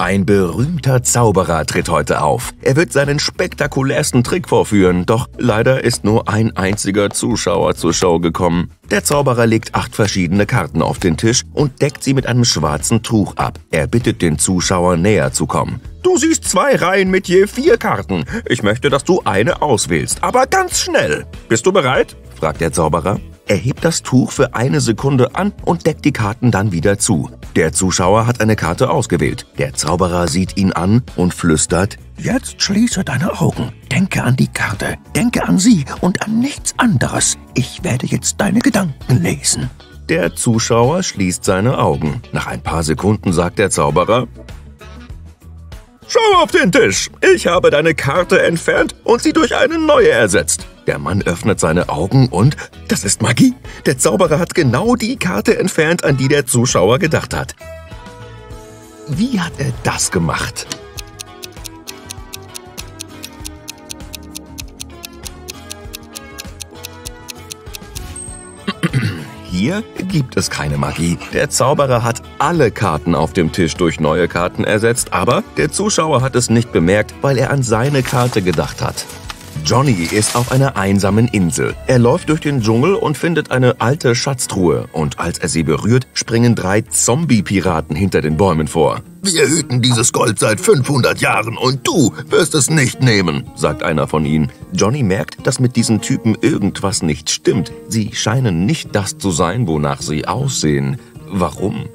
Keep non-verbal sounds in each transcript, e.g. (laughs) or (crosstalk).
Ein berühmter Zauberer tritt heute auf. Er wird seinen spektakulärsten Trick vorführen, doch leider ist nur ein einziger Zuschauer zur Show gekommen. Der Zauberer legt acht verschiedene Karten auf den Tisch und deckt sie mit einem schwarzen Tuch ab. Er bittet den Zuschauer näher zu kommen. Du siehst zwei Reihen mit je vier Karten. Ich möchte, dass du eine auswählst, aber ganz schnell. Bist du bereit? fragt der Zauberer. Er hebt das Tuch für eine Sekunde an und deckt die Karten dann wieder zu. Der Zuschauer hat eine Karte ausgewählt. Der Zauberer sieht ihn an und flüstert, Jetzt schließe deine Augen. Denke an die Karte. Denke an sie und an nichts anderes. Ich werde jetzt deine Gedanken lesen. Der Zuschauer schließt seine Augen. Nach ein paar Sekunden sagt der Zauberer, Schau auf den Tisch. Ich habe deine Karte entfernt und sie durch eine neue ersetzt. Der Mann öffnet seine Augen und das ist Magie. Der Zauberer hat genau die Karte entfernt, an die der Zuschauer gedacht hat. Wie hat er das gemacht? (clears throat) Hier gibt es keine Magie. Der Zauberer hat alle Karten auf dem Tisch durch neue Karten ersetzt, aber der Zuschauer hat es nicht bemerkt, weil er an seine Karte gedacht hat. Johnny ist auf einer einsamen Insel. Er läuft durch den Dschungel und findet eine alte Schatztruhe. Und als er sie berührt, springen drei Zombie-Piraten hinter den Bäumen vor. Wir hüten dieses Gold seit 500 Jahren und du wirst es nicht nehmen, sagt einer von ihnen. Johnny merkt, dass mit diesen Typen irgendwas nicht stimmt. Sie scheinen nicht das zu sein, wonach sie aussehen. Warum?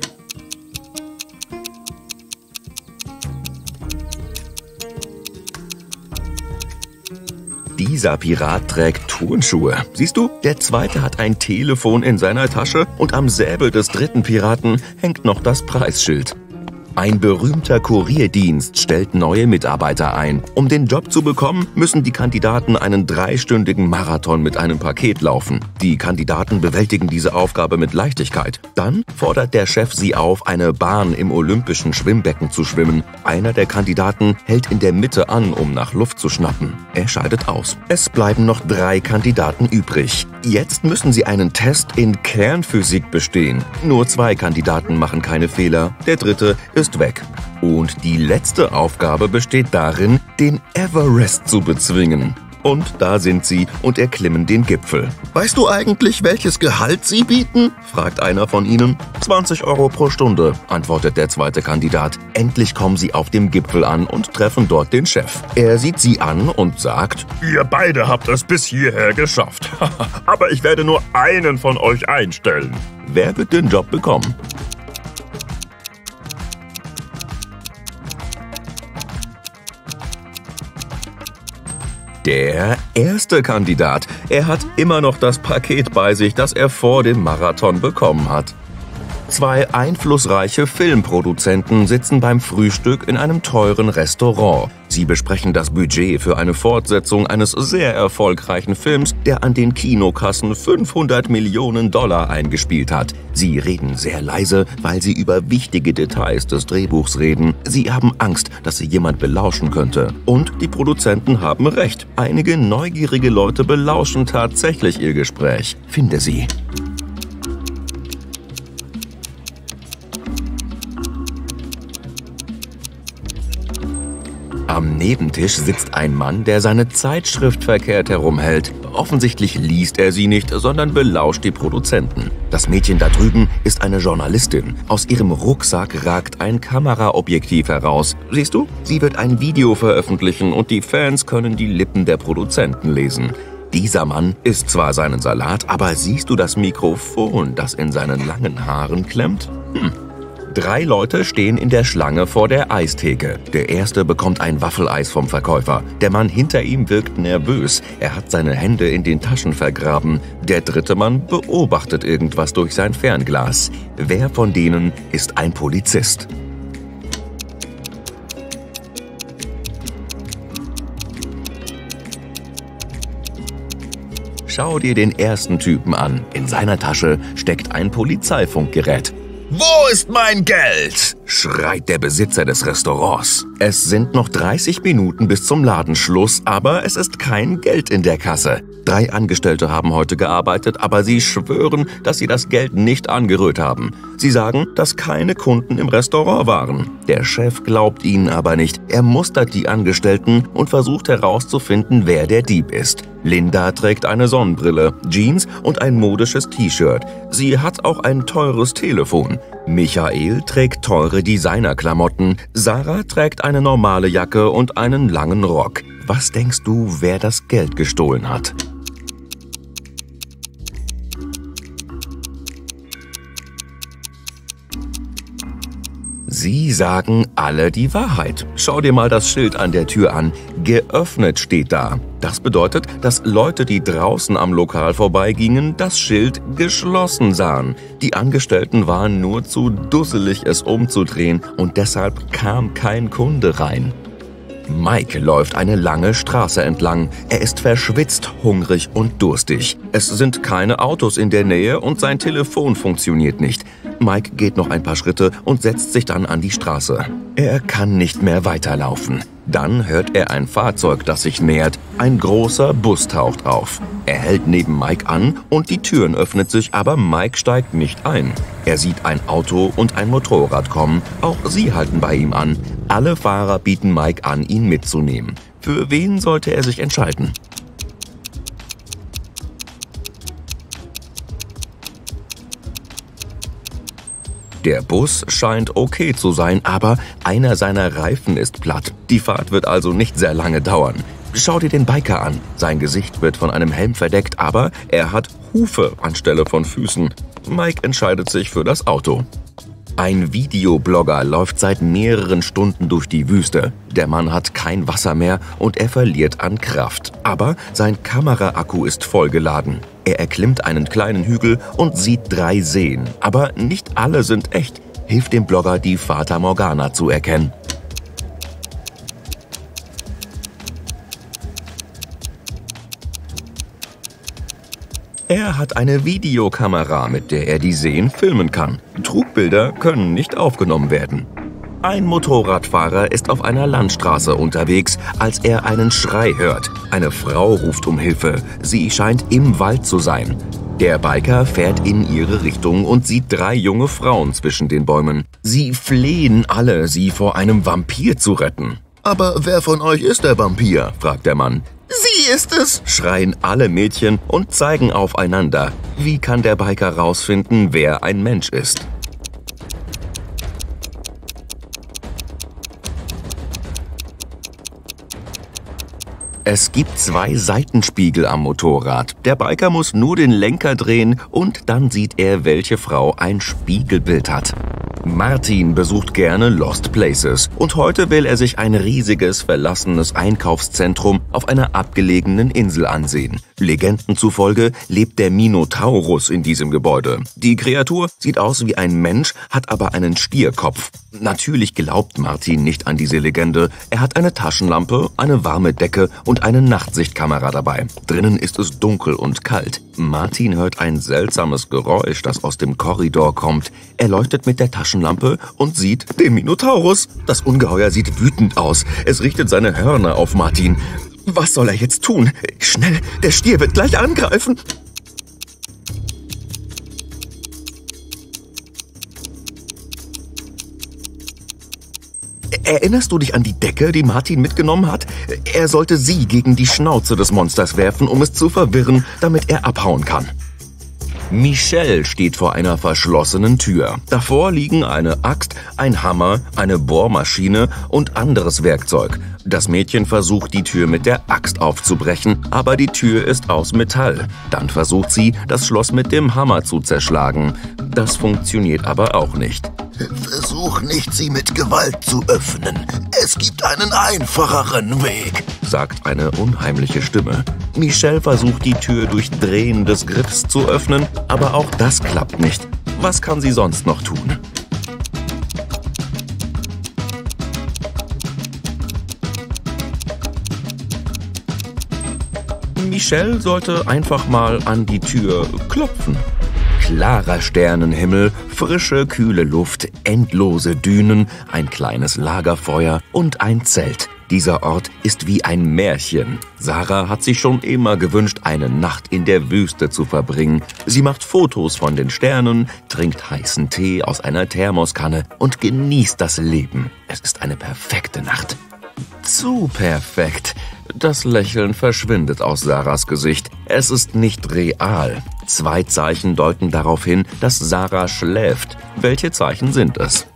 Dieser Pirat trägt Turnschuhe. Siehst du, der zweite hat ein Telefon in seiner Tasche und am Säbel des dritten Piraten hängt noch das Preisschild. Ein berühmter Kurierdienst stellt neue Mitarbeiter ein. Um den Job zu bekommen, müssen die Kandidaten einen dreistündigen Marathon mit einem Paket laufen. Die Kandidaten bewältigen diese Aufgabe mit Leichtigkeit. Dann fordert der Chef sie auf, eine Bahn im olympischen Schwimmbecken zu schwimmen. Einer der Kandidaten hält in der Mitte an, um nach Luft zu schnappen. Er scheidet aus. Es bleiben noch drei Kandidaten übrig. Jetzt müssen sie einen Test in Kernphysik bestehen. Nur zwei Kandidaten machen keine Fehler. Der dritte ist ist weg. Und die letzte Aufgabe besteht darin, den Everest zu bezwingen. Und da sind sie und erklimmen den Gipfel. Weißt du eigentlich, welches Gehalt sie bieten? fragt einer von ihnen. 20 Euro pro Stunde, antwortet der zweite Kandidat. Endlich kommen sie auf dem Gipfel an und treffen dort den Chef. Er sieht sie an und sagt, Ihr beide habt es bis hierher geschafft. (laughs) Aber ich werde nur einen von euch einstellen. Wer wird den Job bekommen? Der erste Kandidat. Er hat immer noch das Paket bei sich, das er vor dem Marathon bekommen hat. Zwei einflussreiche Filmproduzenten sitzen beim Frühstück in einem teuren Restaurant. Sie besprechen das Budget für eine Fortsetzung eines sehr erfolgreichen Films, der an den Kinokassen 500 Millionen Dollar eingespielt hat. Sie reden sehr leise, weil sie über wichtige Details des Drehbuchs reden. Sie haben Angst, dass sie jemand belauschen könnte. Und die Produzenten haben recht. Einige neugierige Leute belauschen tatsächlich ihr Gespräch. Finde sie. Am Nebentisch sitzt ein Mann, der seine Zeitschrift verkehrt herumhält. Offensichtlich liest er sie nicht, sondern belauscht die Produzenten. Das Mädchen da drüben ist eine Journalistin. Aus ihrem Rucksack ragt ein Kameraobjektiv heraus. Siehst du? Sie wird ein Video veröffentlichen und die Fans können die Lippen der Produzenten lesen. Dieser Mann isst zwar seinen Salat, aber siehst du das Mikrofon, das in seinen langen Haaren klemmt? Hm. Drei Leute stehen in der Schlange vor der Eistheke. Der erste bekommt ein Waffeleis vom Verkäufer. Der Mann hinter ihm wirkt nervös. Er hat seine Hände in den Taschen vergraben. Der dritte Mann beobachtet irgendwas durch sein Fernglas. Wer von denen ist ein Polizist? Schau dir den ersten Typen an. In seiner Tasche steckt ein Polizeifunkgerät. Wo ist mein Geld? Schreit der Besitzer des Restaurants. Es sind noch 30 Minuten bis zum Ladenschluss, aber es ist kein Geld in der Kasse. Drei Angestellte haben heute gearbeitet, aber sie schwören, dass sie das Geld nicht angerührt haben. Sie sagen, dass keine Kunden im Restaurant waren. Der Chef glaubt ihnen aber nicht. Er mustert die Angestellten und versucht herauszufinden, wer der Dieb ist. Linda trägt eine Sonnenbrille, Jeans und ein modisches T-Shirt. Sie hat auch ein teures Telefon. Michael trägt teure Designerklamotten. Sarah trägt eine normale Jacke und einen langen Rock. Was denkst du, wer das Geld gestohlen hat? Sie sagen alle die Wahrheit. Schau dir mal das Schild an der Tür an. Geöffnet steht da. Das bedeutet, dass Leute, die draußen am Lokal vorbeigingen, das Schild geschlossen sahen. Die Angestellten waren nur zu dusselig, es umzudrehen und deshalb kam kein Kunde rein. Mike läuft eine lange Straße entlang. Er ist verschwitzt, hungrig und durstig. Es sind keine Autos in der Nähe und sein Telefon funktioniert nicht. Mike geht noch ein paar Schritte und setzt sich dann an die Straße. Er kann nicht mehr weiterlaufen. Dann hört er ein Fahrzeug, das sich nähert. Ein großer Bus taucht auf. Er hält neben Mike an und die Türen öffnet sich, aber Mike steigt nicht ein. Er sieht ein Auto und ein Motorrad kommen. Auch sie halten bei ihm an. Alle Fahrer bieten Mike an, ihn mitzunehmen. Für wen sollte er sich entscheiden? Der Bus scheint okay zu sein, aber einer seiner Reifen ist platt. Die Fahrt wird also nicht sehr lange dauern. Schau dir den Biker an. Sein Gesicht wird von einem Helm verdeckt, aber er hat Hufe anstelle von Füßen. Mike entscheidet sich für das Auto. Ein Videoblogger läuft seit mehreren Stunden durch die Wüste. Der Mann hat kein Wasser mehr und er verliert an Kraft. Aber sein Kameraakku ist vollgeladen. Er erklimmt einen kleinen Hügel und sieht drei Seen. Aber nicht alle sind echt. Hilft dem Blogger, die Fata Morgana zu erkennen. Er hat eine Videokamera, mit der er die Seen filmen kann. Trugbilder können nicht aufgenommen werden. Ein Motorradfahrer ist auf einer Landstraße unterwegs, als er einen Schrei hört. Eine Frau ruft um Hilfe. Sie scheint im Wald zu sein. Der Biker fährt in ihre Richtung und sieht drei junge Frauen zwischen den Bäumen. Sie flehen alle, sie vor einem Vampir zu retten. Aber wer von euch ist der Vampir? fragt der Mann. Sie ist es, schreien alle Mädchen und zeigen aufeinander. Wie kann der Biker rausfinden, wer ein Mensch ist? Es gibt zwei Seitenspiegel am Motorrad. Der Biker muss nur den Lenker drehen und dann sieht er, welche Frau ein Spiegelbild hat. Martin besucht gerne Lost Places und heute will er sich ein riesiges, verlassenes Einkaufszentrum auf einer abgelegenen Insel ansehen. Legenden zufolge lebt der Minotaurus in diesem Gebäude. Die Kreatur sieht aus wie ein Mensch, hat aber einen Stierkopf. Natürlich glaubt Martin nicht an diese Legende. Er hat eine Taschenlampe, eine warme Decke und eine Nachtsichtkamera dabei. Drinnen ist es dunkel und kalt. Martin hört ein seltsames Geräusch, das aus dem Korridor kommt. Er leuchtet mit der Taschenlampe und sieht den Minotaurus. Das Ungeheuer sieht wütend aus. Es richtet seine Hörner auf Martin. Was soll er jetzt tun? Schnell, der Stier wird gleich angreifen. Erinnerst du dich an die Decke, die Martin mitgenommen hat? Er sollte sie gegen die Schnauze des Monsters werfen, um es zu verwirren, damit er abhauen kann. Michelle steht vor einer verschlossenen Tür. Davor liegen eine Axt, ein Hammer, eine Bohrmaschine und anderes Werkzeug. Das Mädchen versucht, die Tür mit der Axt aufzubrechen, aber die Tür ist aus Metall. Dann versucht sie, das Schloss mit dem Hammer zu zerschlagen. Das funktioniert aber auch nicht. Versuch nicht, sie mit Gewalt zu öffnen. Es gibt einen einfacheren Weg, sagt eine unheimliche Stimme. Michelle versucht die Tür durch Drehen des Griffs zu öffnen, aber auch das klappt nicht. Was kann sie sonst noch tun? Michelle sollte einfach mal an die Tür klopfen. Klarer Sternenhimmel, Frische, kühle Luft, endlose Dünen, ein kleines Lagerfeuer und ein Zelt. Dieser Ort ist wie ein Märchen. Sarah hat sich schon immer gewünscht, eine Nacht in der Wüste zu verbringen. Sie macht Fotos von den Sternen, trinkt heißen Tee aus einer Thermoskanne und genießt das Leben. Es ist eine perfekte Nacht. Zu perfekt. Das Lächeln verschwindet aus Sarahs Gesicht. Es ist nicht real. Zwei Zeichen deuten darauf hin, dass Sarah schläft. Welche Zeichen sind es?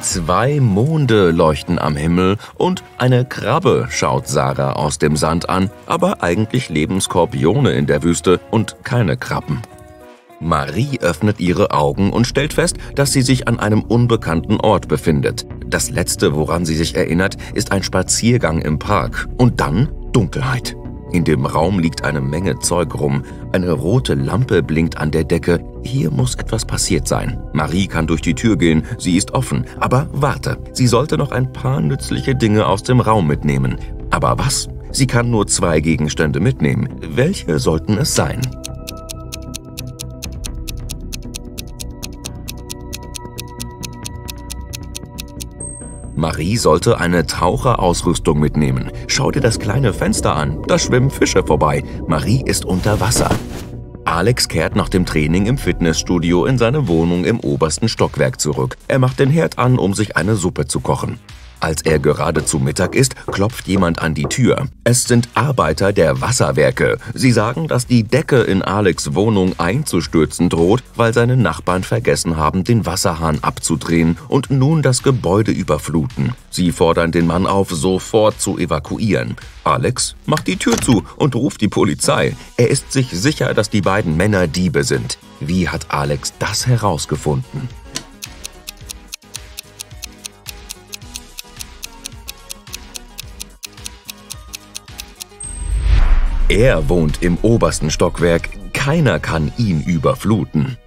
Zwei Monde leuchten am Himmel und eine Krabbe schaut Sarah aus dem Sand an, aber eigentlich leben Skorpione in der Wüste und keine Krabben. Marie öffnet ihre Augen und stellt fest, dass sie sich an einem unbekannten Ort befindet. Das Letzte, woran sie sich erinnert, ist ein Spaziergang im Park und dann Dunkelheit. In dem Raum liegt eine Menge Zeug rum. Eine rote Lampe blinkt an der Decke. Hier muss etwas passiert sein. Marie kann durch die Tür gehen, sie ist offen. Aber warte, sie sollte noch ein paar nützliche Dinge aus dem Raum mitnehmen. Aber was? Sie kann nur zwei Gegenstände mitnehmen. Welche sollten es sein? Marie sollte eine Taucherausrüstung mitnehmen. Schau dir das kleine Fenster an. Da schwimmen Fische vorbei. Marie ist unter Wasser. Alex kehrt nach dem Training im Fitnessstudio in seine Wohnung im obersten Stockwerk zurück. Er macht den Herd an, um sich eine Suppe zu kochen. Als er gerade zu Mittag ist, klopft jemand an die Tür. Es sind Arbeiter der Wasserwerke. Sie sagen, dass die Decke in Alex Wohnung einzustürzen droht, weil seine Nachbarn vergessen haben, den Wasserhahn abzudrehen und nun das Gebäude überfluten. Sie fordern den Mann auf, sofort zu evakuieren. Alex macht die Tür zu und ruft die Polizei. Er ist sich sicher, dass die beiden Männer Diebe sind. Wie hat Alex das herausgefunden? Er wohnt im obersten Stockwerk, keiner kann ihn überfluten.